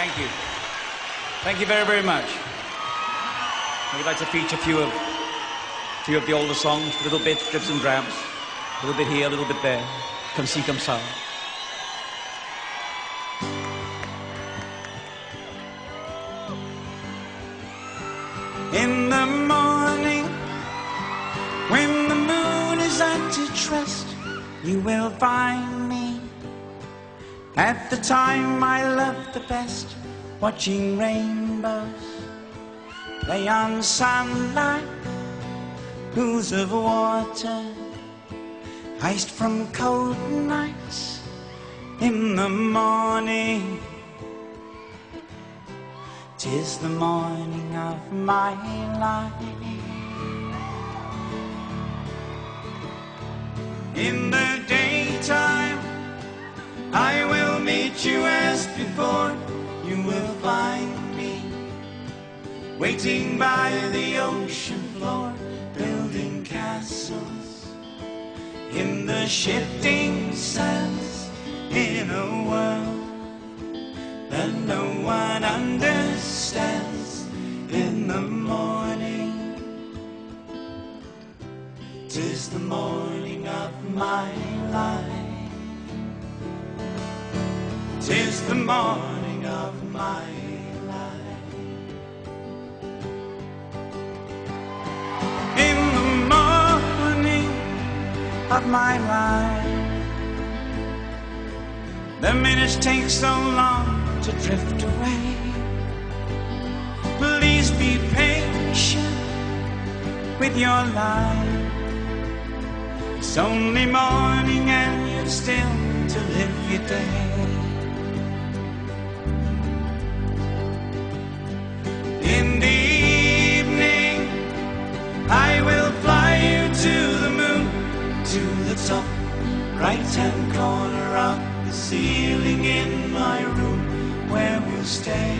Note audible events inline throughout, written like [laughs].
Thank you. Thank you very, very much. We'd like to feature a few of, a few of the older songs, a little bit, drips and drabs, a little bit here, a little bit there. Come see, come ça. In the morning, when the moon is at its rest, you will find me at the time I loved the best, watching rainbows play on sunlight, pools of water, iced from cold nights. In the morning, tis the morning of my life. In the waiting by the ocean floor, building castles in the shifting sands in a world that no one understands. In the morning, tis the morning of my life. Tis the morning of my life, the minutes take so long to drift away. Please be patient with your life. It's only morning and you've still to live your day. Right hand corner of the ceiling in my room, where we'll stay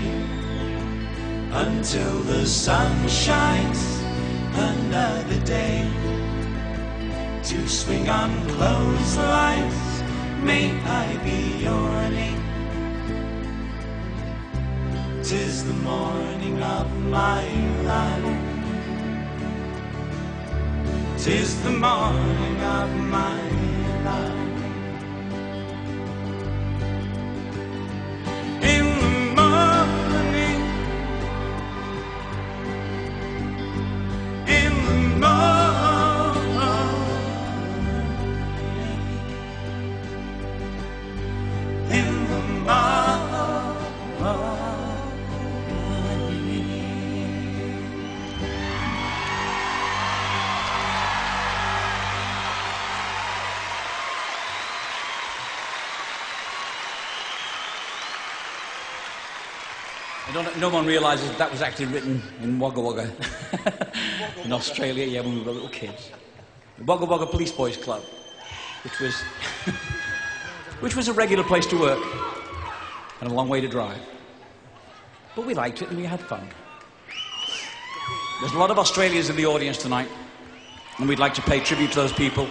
until the sun shines another day. To swing on clotheslines, may I be your name. Tis the morning of my life. Tis the morning of my no one realizes that, that was actually written in Wagga Wagga [laughs] in Australia, yeah, when we were little kids. The Wagga Wagga Police Boys Club, which was, [laughs] which was a regular place to work and a long way to drive. But we liked it and we had fun. There's a lot of Australians in the audience tonight, and we'd like to pay tribute to those people.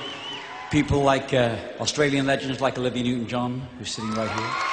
People like uh, Australian legends like Olivia Newton John, who's sitting right here.